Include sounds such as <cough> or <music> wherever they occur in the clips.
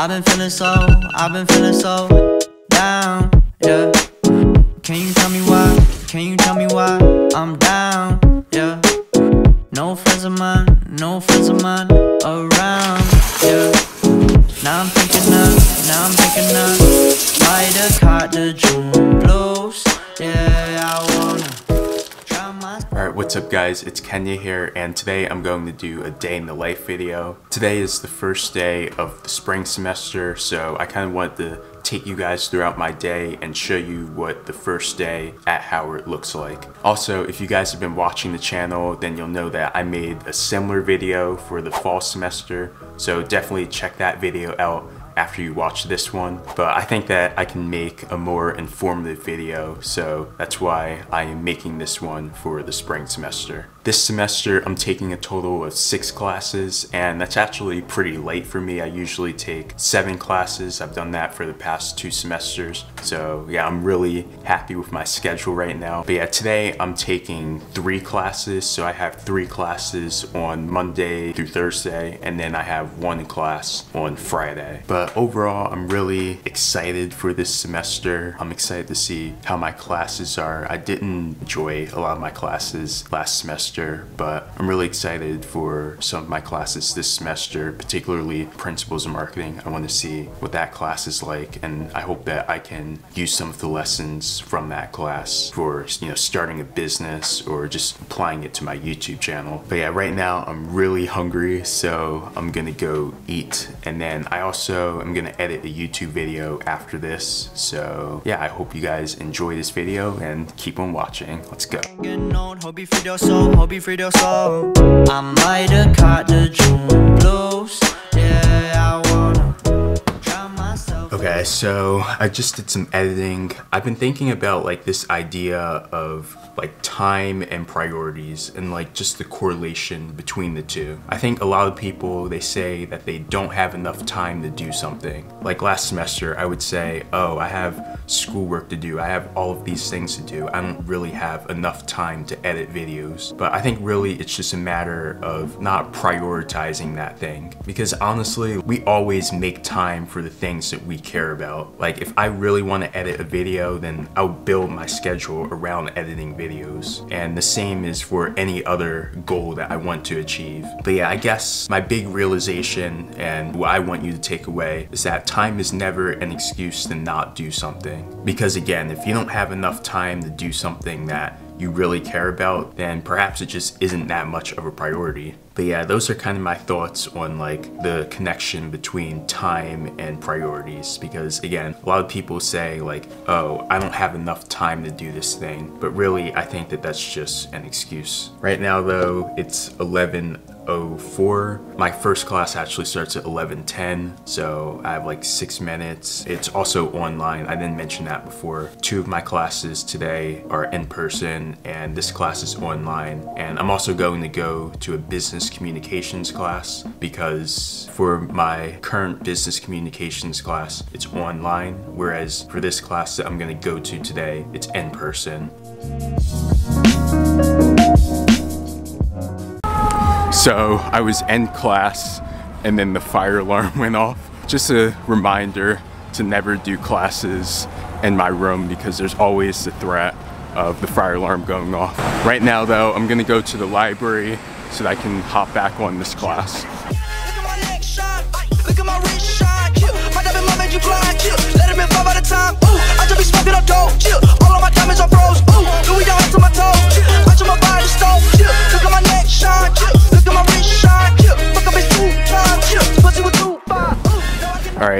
I've been feeling so, I've been feeling so down, yeah. Can you tell me why? Can you tell me why I'm down, yeah? No friends of mine, no friends of mine around, yeah. Now I'm thinking of, now I'm thinking of why the caught the what's up guys? It's Kenya here and today I'm going to do a day in the life video. Today is the first day of the spring semester so I kind of wanted to take you guys throughout my day and show you what the first day at Howard looks like. Also, if you guys have been watching the channel then you'll know that I made a similar video for the fall semester so definitely check that video out after you watch this one, but I think that I can make a more informative video, so that's why I am making this one for the spring semester. This semester, I'm taking a total of six classes, and that's actually pretty late for me. I usually take seven classes. I've done that for the past two semesters, so yeah, I'm really happy with my schedule right now. But yeah, today I'm taking three classes, so I have three classes on Monday through Thursday, and then I have one class on Friday. But overall, I'm really excited for this semester. I'm excited to see how my classes are. I didn't enjoy a lot of my classes last semester, but I'm really excited for some of my classes this semester, particularly Principles of Marketing. I want to see what that class is like, and I hope that I can use some of the lessons from that class for, you know, starting a business or just applying it to my YouTube channel. But yeah, right now I'm really hungry, so I'm gonna go eat. And then I also I'm gonna edit a YouTube video after this. So yeah, I hope you guys enjoy this video and keep on watching. Let's go. You free your soul. I might have caught the June blues. Yeah, I. Okay, so I just did some editing. I've been thinking about like this idea of like time and priorities and like just the correlation between the two. I think a lot of people they say that they don't have enough time to do something. Like last semester I would say, "Oh, I have schoolwork to do. I have all of these things to do. I don't really have enough time to edit videos." But I think really it's just a matter of not prioritizing that thing because honestly, we always make time for the things that we care about. Like if I really want to edit a video, then I'll build my schedule around editing videos. And the same is for any other goal that I want to achieve. But yeah, I guess my big realization and what I want you to take away is that time is never an excuse to not do something. Because again, if you don't have enough time to do something that you really care about, then perhaps it just isn't that much of a priority. But yeah, those are kind of my thoughts on like the connection between time and priorities. Because again, a lot of people say like, oh, I don't have enough time to do this thing. But really, I think that that's just an excuse. Right now though, it's 11 11.04. My first class actually starts at 11.10, so I have like six minutes. It's also online, I didn't mention that before. Two of my classes today are in person and this class is online. And I'm also going to go to a business communications class because for my current business communications class, it's online, whereas for this class that I'm gonna go to today, it's in person. So I was in class and then the fire alarm <laughs> went off. Just a reminder to never do classes in my room because there's always the threat of the fire alarm going off. Right now though, I'm gonna go to the library so that I can hop back on this class.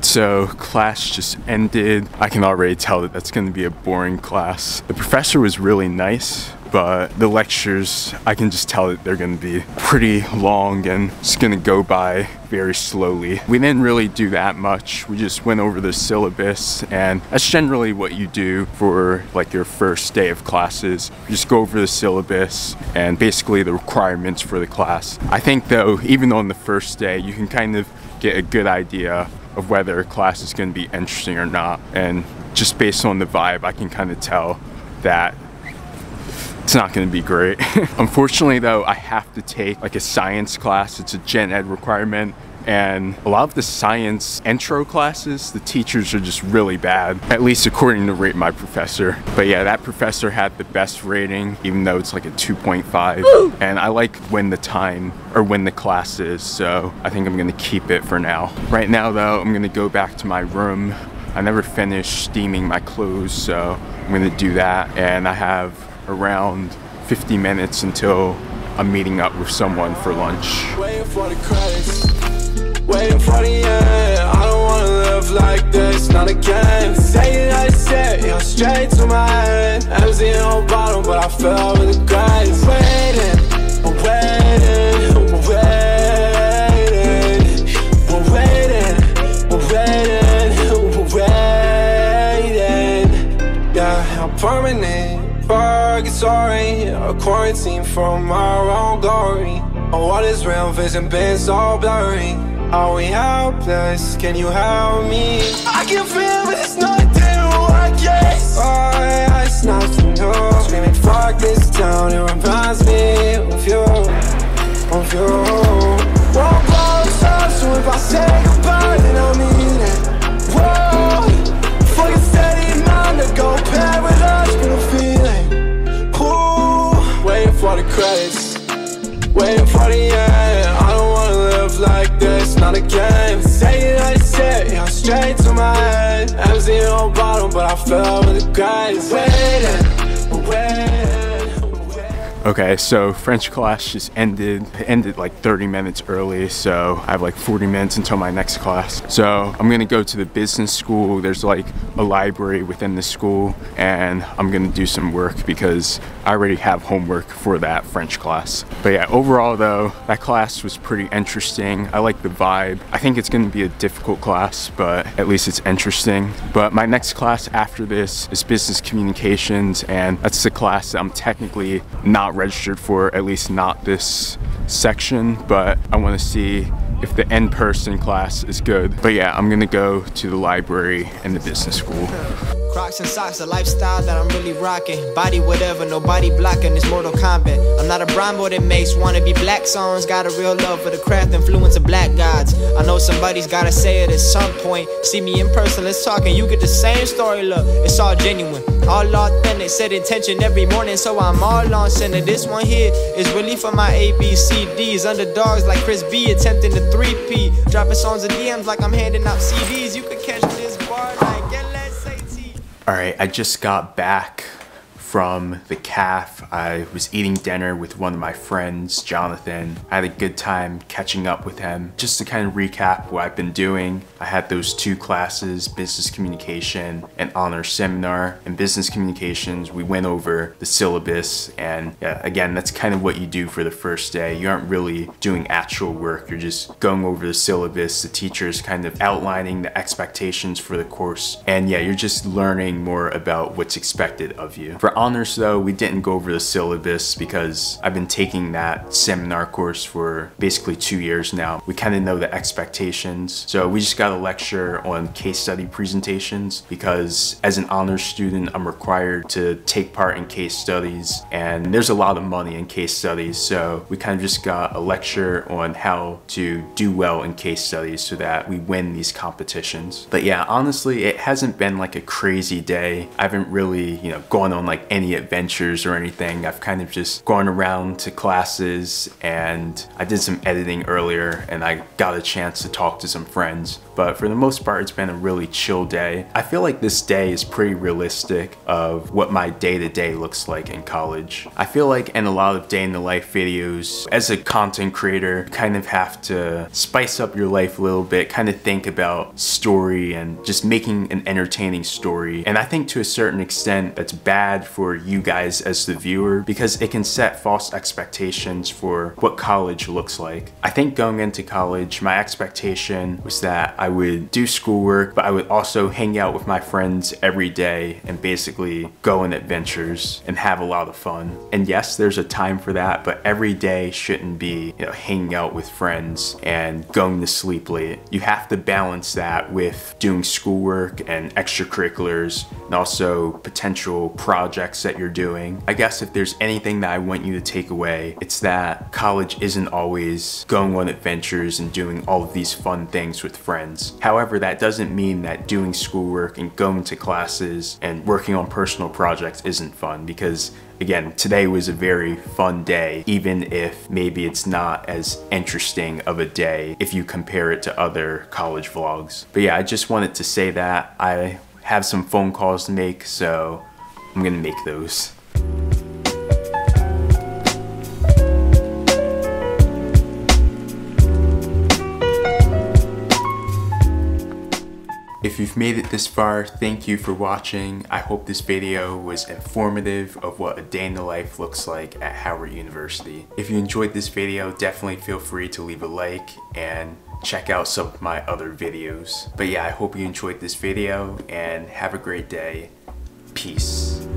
Alright, so class just ended. I can already tell that that's going to be a boring class. The professor was really nice, but the lectures, I can just tell that they're going to be pretty long and it's going to go by very slowly. We didn't really do that much. We just went over the syllabus and that's generally what you do for like your first day of classes. You just go over the syllabus and basically the requirements for the class. I think though, even on the first day, you can kind of get a good idea of whether a class is going to be interesting or not. And just based on the vibe, I can kind of tell that it's not going to be great. <laughs> Unfortunately though, I have to take like a science class. It's a gen ed requirement and a lot of the science intro classes, the teachers are just really bad, at least according to rate my professor. But yeah, that professor had the best rating, even though it's like a 2.5. And I like when the time or when the class is, so I think I'm gonna keep it for now. Right now though, I'm gonna go back to my room. I never finished steaming my clothes, so I'm gonna do that. And I have around 50 minutes until I'm meeting up with someone for lunch. Waiting for the the end. I don't wanna live like this, not again. Say it, I said, you're straight to my head. Empty on bottom, but I fell with the grace. Waiting, I'm waiting, I'm waiting. We're waiting, we're waiting, we're waiting. Yeah, I'm permanent purgatory A quarantine from our own glory Oh, what is real vision been so blurry Are we helpless? Can you help me? I can feel but it's nothing I guess. Oh, yeah, it's nothing new Screaming fuck this town It reminds me of you Of you. Won't close up So if I say goodbye then I mean it. Whoa. Fucking steady mind to go paradise But I'm feeling. Ooh Waiting for the credits. Waiting for the end. I don't wanna live like this, not again Say it, I said, yeah, straight to my head. Empty on bottom, but I fell with the guys Waiting, waiting Okay, so French class just ended. It ended like 30 minutes early, so I have like 40 minutes until my next class. So I'm gonna go to the business school. There's like a library within the school, and I'm gonna do some work because I already have homework for that French class. But yeah, overall though, that class was pretty interesting. I like the vibe. I think it's gonna be a difficult class, but at least it's interesting. But my next class after this is business communications, and that's the class that I'm technically not registered for, at least not this section, but I want to see if the in-person class is good. But yeah, I'm gonna go to the library and the business school. Crocs and socks, a lifestyle that I'm really rocking. Body whatever, nobody blocking this Mortal Kombat. I'm not a Brombo that makes wanna be black songs. Got a real love for the craft, influence of black gods. I know somebody's gotta say it at some point. See me in person, let's talk, and you get the same story. Look, it's all genuine, all authentic. Set intention every morning, so I'm all on center. This one here is really for my ABCDs. Underdogs like Chris B attempting the 3P. Dropping songs and DMs like I'm handing out CDs. You could catch this All right, I just got back from the calf. I was eating dinner with one of my friends, Jonathan. I had a good time catching up with him. Just to kind of recap what I've been doing, I had those two classes, business communication and honor seminar. In business communications, we went over the syllabus and yeah, again, that's kind of what you do for the first day. You aren't really doing actual work. You're just going over the syllabus. The teacher is kind of outlining the expectations for the course. And yeah, you're just learning more about what's expected of you. For honors though, we didn't go over the syllabus because I've been taking that seminar course for basically two years now. We kind of know the expectations. So we just got a lecture on case study presentations because as an honors student, I'm required to take part in case studies and there's a lot of money in case studies. So we kind of just got a lecture on how to do well in case studies so that we win these competitions. But yeah, honestly, it hasn't been like a crazy day. I haven't really, you know, gone on like any adventures or anything. I've kind of just gone around to classes and I did some editing earlier and I got a chance to talk to some friends. But for the most part, it's been a really chill day. I feel like this day is pretty realistic of what my day-to-day -day looks like in college. I feel like in a lot of day in the life videos, as a content creator, you kind of have to spice up your life a little bit, kind of think about story and just making an entertaining story. And I think to a certain extent, that's bad for for you guys as the viewer because it can set false expectations for what college looks like. I think going into college, my expectation was that I would do schoolwork, but I would also hang out with my friends every day and basically go on adventures and have a lot of fun. And yes, there's a time for that, but every day shouldn't be, you know, hanging out with friends and going to sleep late. You have to balance that with doing schoolwork and extracurriculars and also potential projects that you're doing. I guess if there's anything that I want you to take away, it's that college isn't always going on adventures and doing all of these fun things with friends. However, that doesn't mean that doing schoolwork and going to classes and working on personal projects isn't fun because again, today was a very fun day, even if maybe it's not as interesting of a day if you compare it to other college vlogs. But yeah, I just wanted to say that. I have some phone calls to make, so I'm gonna make those. If you've made it this far, thank you for watching. I hope this video was informative of what a day in the life looks like at Howard University. If you enjoyed this video, definitely feel free to leave a like and check out some of my other videos. But yeah, I hope you enjoyed this video and have a great day. Peace.